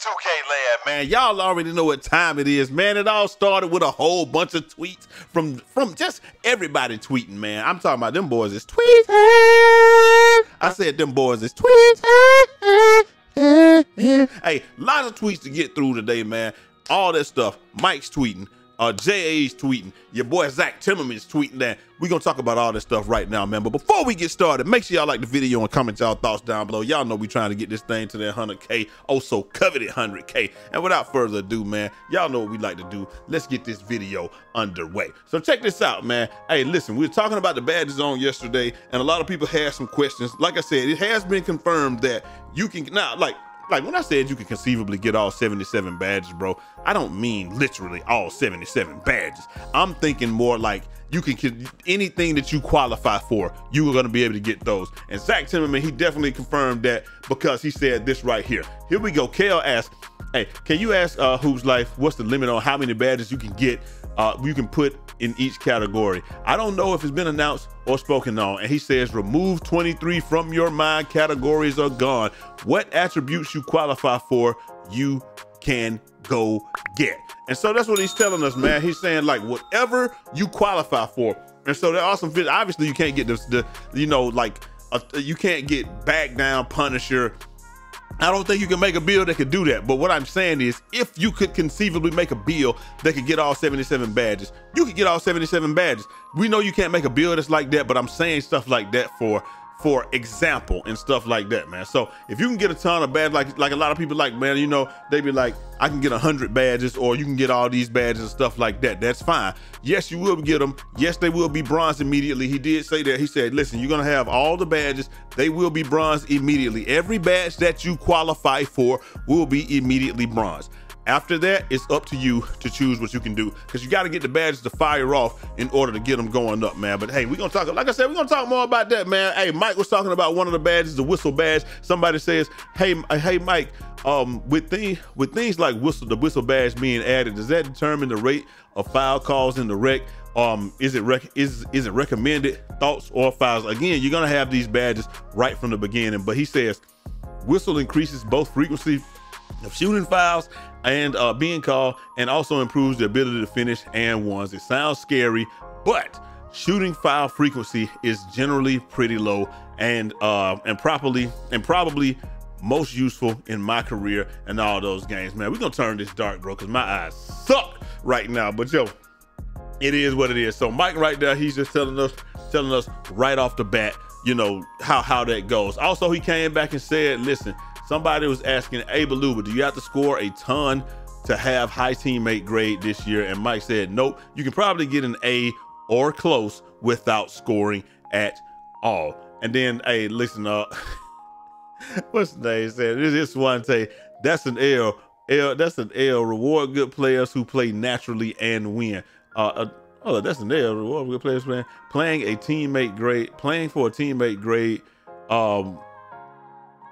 2K Land, man. Y'all already know what time it is, man. It all started with a whole bunch of tweets from from just everybody tweeting, man. I'm talking about them boys is tweeting. I said them boys is tweeting. hey, lots of tweets to get through today, man. All that stuff. Mike's tweeting. Uh, JA's tweeting. Your boy Zach Timmerman's tweeting that. We're going to talk about all this stuff right now, man. But before we get started, make sure y'all like the video and comment y'all thoughts down below. Y'all know we trying to get this thing to that 100K, also coveted 100K. And without further ado, man, y'all know what we like to do. Let's get this video underway. So check this out, man. Hey, listen, we were talking about the badges on yesterday, and a lot of people had some questions. Like I said, it has been confirmed that you can, now, like, like when I said you could conceivably get all 77 badges, bro, I don't mean literally all 77 badges. I'm thinking more like you can anything that you qualify for, you are going to be able to get those. And Zach Timmerman, he definitely confirmed that because he said this right here. Here we go. Kale asked, "Hey, can you ask uh, Who's Life what's the limit on how many badges you can get? Uh, you can put in each category. I don't know if it's been announced or spoken on. And he says, remove 23 from your mind. Categories are gone. What attributes you qualify for, you can go get. And so that's what he's telling us, man. He's saying like whatever you qualify for. And so there are some obviously you can't get the, the you know, like uh, you can't get back down Punisher I don't think you can make a bill that could do that. But what I'm saying is, if you could conceivably make a bill that could get all 77 badges, you could get all 77 badges. We know you can't make a bill that's like that, but I'm saying stuff like that for for example and stuff like that, man. So if you can get a ton of badges, like like a lot of people like, man, you know, they be like, I can get a hundred badges, or you can get all these badges and stuff like that. That's fine. Yes, you will get them. Yes, they will be bronze immediately. He did say that. He said, listen, you're gonna have all the badges. They will be bronze immediately. Every badge that you qualify for will be immediately bronze. After that, it's up to you to choose what you can do because you got to get the badges to fire off in order to get them going up, man. But hey, we're going to talk, like I said, we're going to talk more about that, man. Hey, Mike was talking about one of the badges, the whistle badge. Somebody says, hey, hey, Mike, um, with, thing, with things like whistle, the whistle badge being added, does that determine the rate of foul calls in the rec? Um, is it rec- is is it recommended thoughts or files Again, you're gonna have these badges right from the beginning. But he says whistle increases both frequency of shooting fouls and uh, being called, and also improves the ability to finish and ones. It sounds scary, but shooting foul frequency is generally pretty low and uh, and properly and probably most useful in my career and all those games. Man, we're gonna turn this dark, bro, because my eyes suck right now. But yo, it is what it is. So Mike right there, he's just telling us, telling us right off the bat, you know, how how that goes. Also, he came back and said, listen, Somebody was asking, hey, Beluba, do you have to score a ton to have high teammate grade this year? And Mike said, nope, you can probably get an A or close without scoring at all. And then, hey, listen up. What's the name said? This is one say that's an L. L. That's an L. Reward good players who play naturally and win. Uh, uh oh, that's an L. Reward good players playing playing a teammate grade, playing for a teammate grade. Um,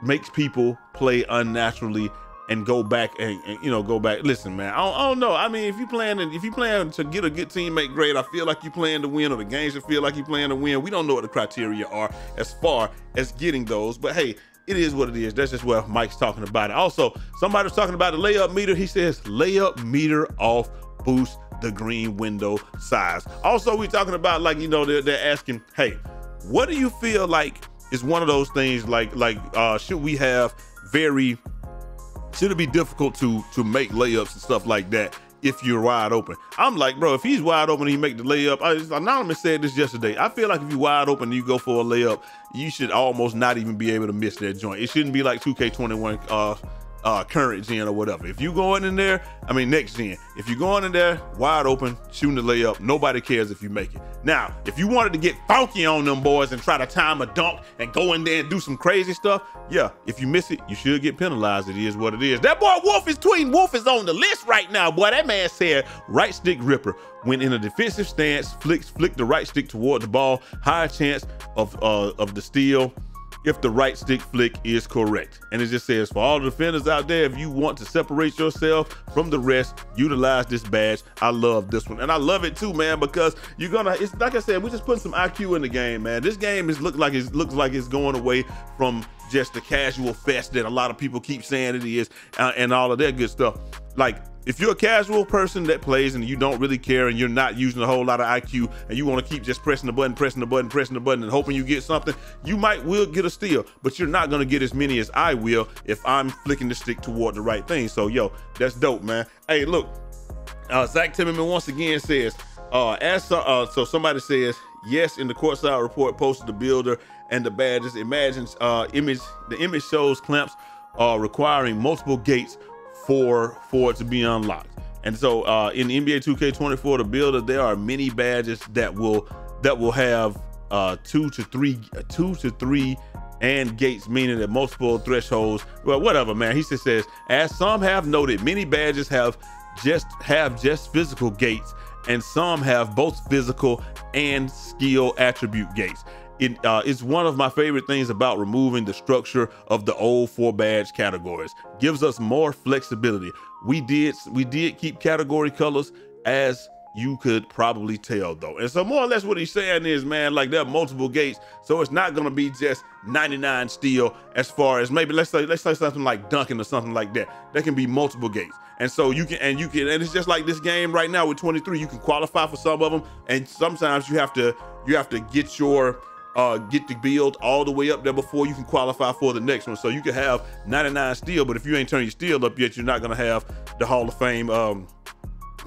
makes people play unnaturally and go back and, and, you know go back. Listen, man, I don't, I don't, know. I mean, if you plan if you plan to get a good teammate grade, I feel like you plan to win, or the games you feel like you plan to win. We don't know what the criteria are as far as getting those, but hey. It is what it is. That's just what Mike's talking about it. Also, somebody was talking about the layup meter. He says layup meter off boost the green window size. Also, we're talking about like, you know, they're, they're asking, hey, what do you feel like it's one of those things like like uh should we have very should it be difficult to to make layups and stuff like that if you're wide open. I'm like, bro, if he's wide open, he make the layup. I, Anonymous said this yesterday. I feel like if you're wide open and you go for a layup, you should almost not even be able to miss that joint. It shouldn't be like 2K21 uh, uh, current gen or whatever. If you going in there, I mean next gen, if you're going in there wide open, shooting the layup, nobody cares if you make it. Now, if you wanted to get funky on them boys and try to time a dunk and go in there and do some crazy stuff, yeah, if you miss it, you should get penalized. It is what it is. That boy Wolf is tweeting. Wolf is on the list right now, boy. That man said right stick ripper. When in a defensive stance, flicks flick the right stick toward the ball, higher chance of uh, of the steal if the right stick flick is correct. And it just says for all the defenders out there, if you want to separate yourself from the rest, utilize this badge. I love this one. And I love it too, man, because you're gonna, it's like I said, we're just putting some IQ in the game, man. This game is look like it looks like it's going away from just the casual fest that a lot of people keep saying it is, uh, and all of that good stuff. Like if you're a casual person that plays and you don't really care and you're not using a whole lot of IQ and you want to keep just pressing the button, pressing the button, pressing the button and hoping you get something, you might will get a steal, but you're not going to get as many as I will if I'm flicking the stick toward the right thing. So, yo, that's dope, man. Hey, look, uh, Zach Timmerman once again says, uh, as uh, so somebody says, yes, in the courtside report posted the builder and the badges. Imagines uh, image the image shows clamps uh, requiring multiple gates for for it to be unlocked. And so uh, in NBA 2K24, the builder, there are many badges that will that will have uh, two to three, two to three, and gates, meaning that multiple thresholds. Well, whatever, man. He just says, as some have noted, many badges have just have just physical gates, and some have both physical and skill attribute gates. It uh, is one of my favorite things about removing the structure of the old four badge categories. Gives us more flexibility. We did we did keep category colors as you could probably tell though. And so more or less what he's saying is, man, like there are multiple gates, so it's not gonna be just 99 steal as far as maybe let's say let's say something like Duncan or something like that. There can be multiple gates. And so you can and you can and it's just like this game right now with 23, you can qualify for some of them, and sometimes you have to you have to get your uh, get the build all the way up there before you can qualify for the next one. So you can have 99 steal, but if you ain't turning your steal up yet, you're not gonna have the Hall of Fame um,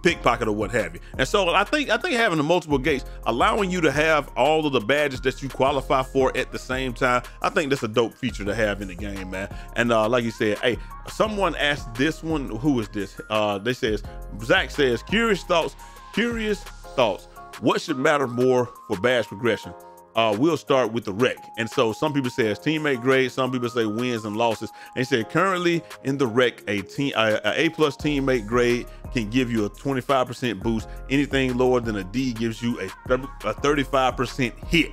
pickpocket or what have you. And so I think I think having the multiple gates, allowing you to have all of the badges that you qualify for at the same time, I think that's a dope feature to have in the game, man. And uh, like you said, hey, someone asked this one, who is this? Uh, they says Zach says, curious thoughts, curious thoughts. What should matter more for badge progression? Uh, we'll start with the rec. And so some people say it's teammate grade, some people say wins and losses. They say currently in the rec, a team a, a, a plus teammate grade can give you a 25% boost. Anything lower than a D gives you a, a 35% hit.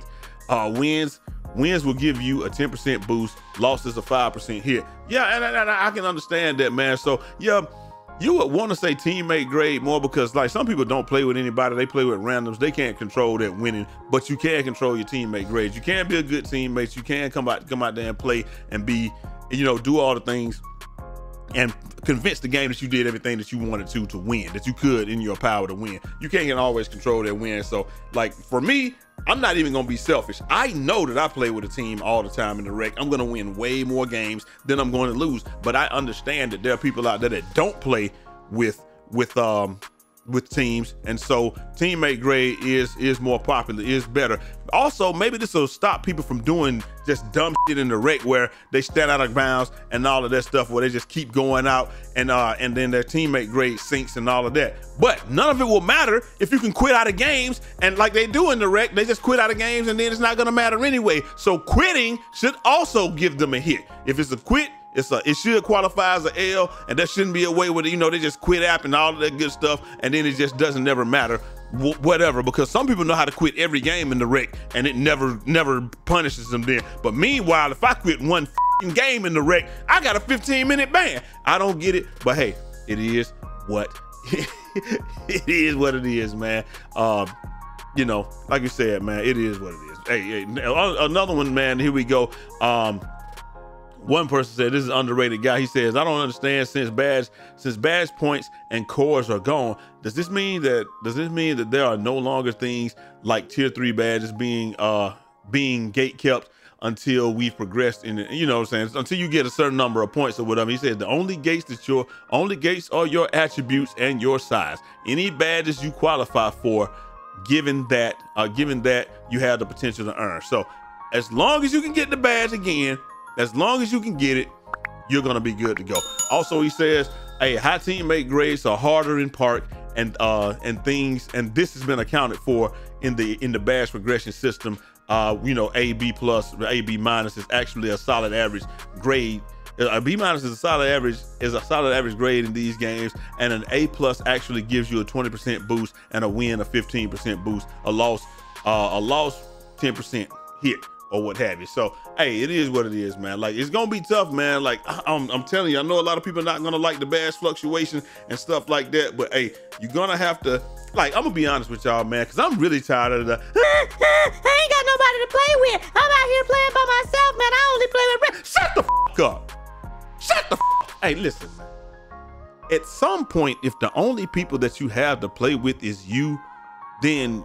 Uh, wins wins will give you a 10% boost. Losses a 5% hit. Yeah, and, and, and I can understand that, man. So yeah you would want to say teammate grade more because like some people don't play with anybody they play with randoms they can't control that winning but you can control your teammate grades you can be a good teammate you can come out come out there and play and be you know do all the things and convince the game that you did everything that you wanted to to win, that you could in your power to win. You can't always control that win. So, like for me, I'm not even gonna be selfish. I know that I play with a team all the time in the rec. I'm gonna win way more games than I'm going to lose. But I understand that there are people out there that don't play with with um with teams, and so teammate grade is is more popular, is better. Also, maybe this will stop people from doing just dumb shit in the rec where they stand out of bounds and all of that stuff, where they just keep going out and uh and then their teammate grade sinks and all of that. But none of it will matter if you can quit out of games and like they do in the rec, they just quit out of games and then it's not gonna matter anyway. So quitting should also give them a hit. If it's a quit, it's a it should qualify as an L, and there shouldn't be a way where you know they just quit app and all of that good stuff, and then it just doesn't never matter whatever because some people know how to quit every game in the rec and it never never punishes them then. But meanwhile if i quit one game in the rec i got a 15 minute ban. I don't get it but hey it is what it is what it is man. Um you know like you said man it is what it is. Hey, hey another one man here we go. Um one person said this is underrated guy. He says, I don't understand since badge since badge points and cores are gone. Does this mean that does this mean that there are no longer things like tier three badges being uh being gate kept until we've progressed in it, you know what I'm saying? Until you get a certain number of points or whatever. He said the only gates that your only gates are your attributes and your size. Any badges you qualify for, given that uh given that you have the potential to earn. So as long as you can get the badge again, as long as you can get it, you're gonna be good to go. Also, he says, hey, high teammate grades are harder in park and uh and things, and this has been accounted for in the in the badge progression system. Uh, you know, A B plus, A B minus is actually a solid average grade. A B minus is a solid average is a solid average grade in these games, and an A plus actually gives you a 20% boost and a win a 15% boost. A loss, uh, a loss 10% hit or what have you. So, hey, it is what it is, man. Like, it's gonna be tough, man. Like, I'm, I'm telling you, I know a lot of people are not gonna like the badge fluctuation and stuff like that, but hey, you're gonna have to. Like, I'm gonna be honest with y'all, man, because I'm really tired of the. I ain't got nobody to play with. I'm out here playing by myself, man. I only play with. Shut the fuck up. Shut the fuck. Hey, listen, man. At some point, if the only people that you have to play with is you, then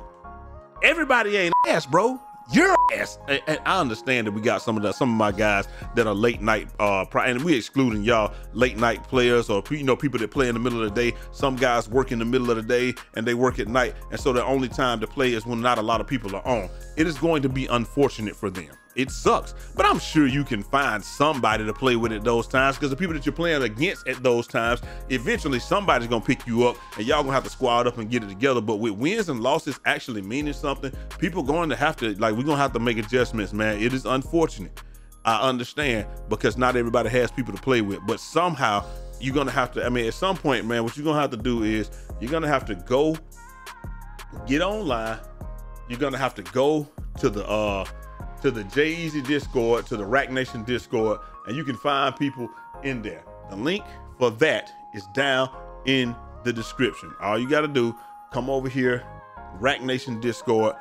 everybody ain't ass, bro your ass. And I understand that we got some of the some of my guys that are late night, uh, and we excluding y'all late night players or you know people that play in the middle of the day. Some guys work in the middle of the day and they work at night, and so the only time to play is when not a lot of people are on. It is going to be unfortunate for them it sucks. But I'm sure you can find somebody to play with at those times because the people that you're playing against at those times, eventually somebody's gonna pick you up and y'all gonna have to squad up and get it together. But with wins and losses actually meaning something, people going to have to like we're gonna have to make adjustments, man. It is unfortunate. I understand because not everybody has people to play with, but somehow you're gonna have to. I mean, at some point, man, what you're gonna have to do is you're gonna have to go get online. You're gonna have to go to the uh to the Jai Eazy Discord, to the Rack Nation Discord, and you can find people in there. The link for that is down in the description. All you got to do, come over here, Rack Nation Discord,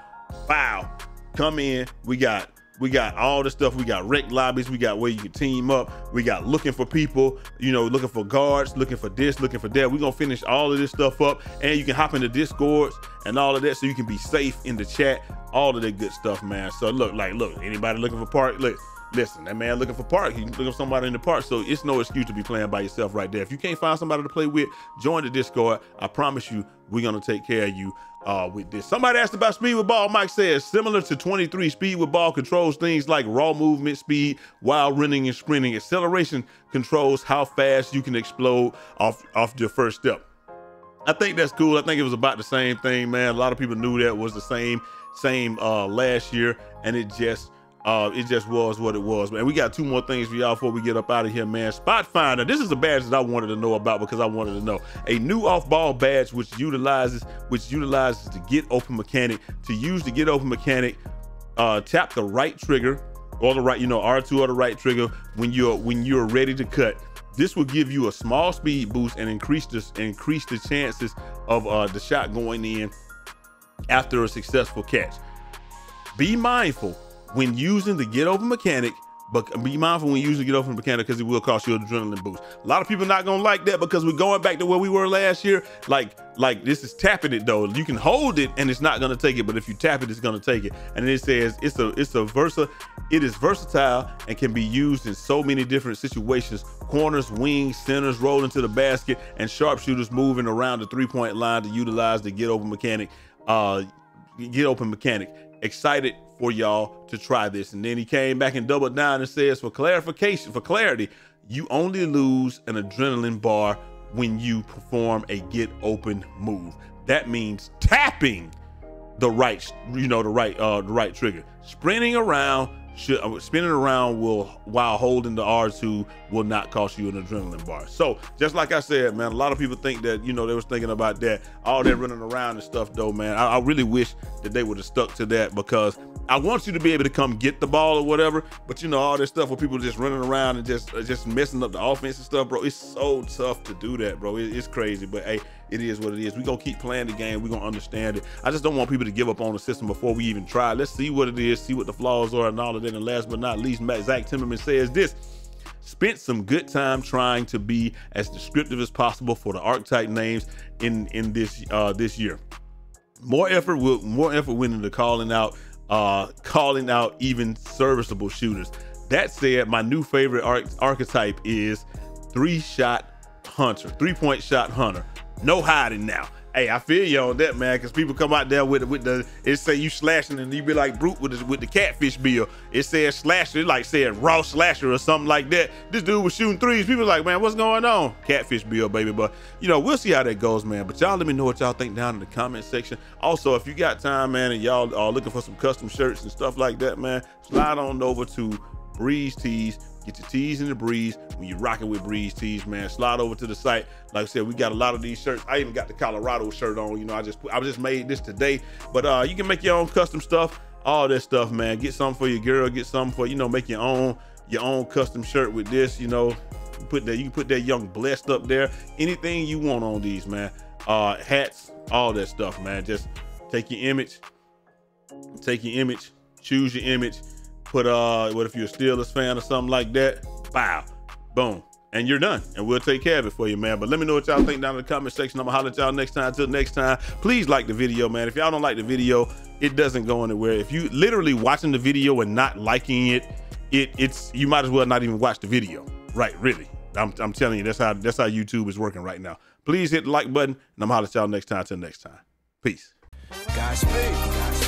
file, come in. We got we got all the stuff. We got rec lobbies. We got where you can team up. We got looking for people, you know, looking for guards, looking for this, looking for that. We're going to finish all of this stuff up. And you can hop into Discords and all of that so you can be safe in the chat all of that good stuff, man. So look, like, look, anybody looking for park, look, listen, that man looking for park, he looking for somebody in the park. So it's no excuse to be playing by yourself right there. If you can't find somebody to play with, join the Discord. I promise you, we're gonna take care of you uh, with this. Somebody asked about speed with ball. Mike says similar to 23, speed with ball controls things like raw movement speed while running and sprinting. Acceleration controls how fast you can explode off off your first step. I think that's cool. I think it was about the same thing, man. A lot of people knew that was the same same uh, last year, and it just uh, it just was what it was, man. We got two more things for y'all before we get up out of here, man. Spot Finder. This is a badge that I wanted to know about because I wanted to know. A new off-ball badge which utilizes which utilizes the get open mechanic. To use the get open mechanic, uh, tap the right trigger or the right, you know, R2 or the right trigger when you're when you're ready to cut. This will give you a small speed boost and increase this increase the chances of uh, the shot going in after a successful catch. Be mindful when using the get over mechanic, but be mindful when you using get open mechanic because it will cost you adrenaline boost. A lot of people not gonna like that because we're going back to where we were last year. Like, like this is tapping it though. You can hold it and it's not gonna take it, but if you tap it, it's gonna take it. And it says it's a it's a versa, it is versatile and can be used in so many different situations. Corners, wings, centers, roll into the basket, and sharpshooters moving around the three-point line to utilize the get over mechanic uh, get open mechanic. Excited for y'all to try this. And then he came back and doubled down and says, for clarification, for clarity, you only lose an adrenaline bar when you perform a get open move. That means tapping the right, you know, the right, uh, the right trigger. Sprinting around should uh, spinning around will while holding the R2 will not cost you an adrenaline bar. So just like I said, man, a lot of people think that you know they was thinking about that, all that running around and stuff though, man. I, I really wish that they would have stuck to that because I want you to be able to come get the ball or whatever, but you know all this stuff where people just running around and just uh, just messing up the offense and stuff, bro. It's so tough to do that, bro. It, it's crazy, but hey, it is what it is. We gonna keep playing the game. We gonna understand it. I just don't want people to give up on the system before we even try. Let's see what it is, see what the flaws are, and all of that. And last but not least, Zach Timmerman says this. Spent some good time trying to be as descriptive as possible for the archetype names in in this uh, this year. More effort will more effort went into calling out uh, calling out even serviceable shooters. That said, my new favorite arch archetype is three shot hunter, three point shot hunter. No hiding now. Hey, I feel you on that, man, because people come out there with with the it say you slashing and you be like brute with the, with the catfish bill. It says slasher, it like said raw slasher or something like that. This dude was shooting threes. People like, man, what's going on? Catfish bill, baby. But you know, we'll see how that goes, man. But y'all let me know what y'all think down in the comment section. Also, if you got time, man, and y'all are looking for some custom shirts and stuff like that, man, slide on over to Breaze Tees Get your tees in the breeze when you're rocking with Breaze Tees, man. Slide over to the site. Like I said, we got a lot of these shirts. I even got the Colorado shirt on. You know, I just I just made this today. But uh, you can make your own custom stuff, all that stuff, man. Get something for your girl. Get something for you know, make your own your own custom shirt with this. You know, put that you can put that young blessed up there. Anything you want on these, man. Uh, hats, all that stuff, man. Just take your image, take your image, choose your image, put uh, what if you're a Steelers fan or something like that? Bow, boom, and you're done. And we'll take care of it for you, man. But let me know what y'all think down in the comment section. I'm gonna holler at y'all next time. Until next time, please like the video, man. If y'all don't like the video, it doesn't go anywhere. If you literally watching the video and not liking it, it it's you might as well not even watch the video. Right, really. I'm, I'm telling you, that's how that's how YouTube is working right now. Please hit the like button, and I'm holler at y'all next time. Till next time. Peace. Godspeed. Godspeed.